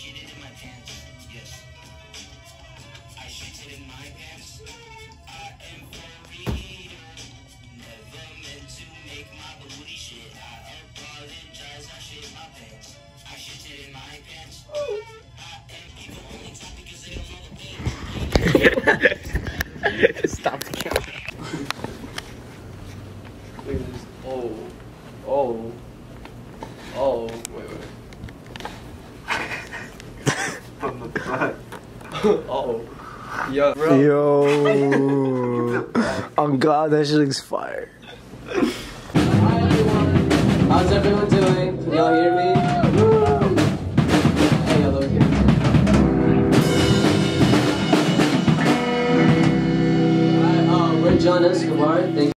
shitted in my pants. Yes. I shitted in my pants. I am for. Never meant to make my booty shit. I apologize. I shit my pants. I shitted in my pants. I am people only because they don't know the. Stop the camera. oh. Yo. bro. Yo. oh god, that shit looks fire. Hi everyone. How's everyone doing? Can y'all hear me? Hey, hello kids. Hi, um, we're John Escobar. Thank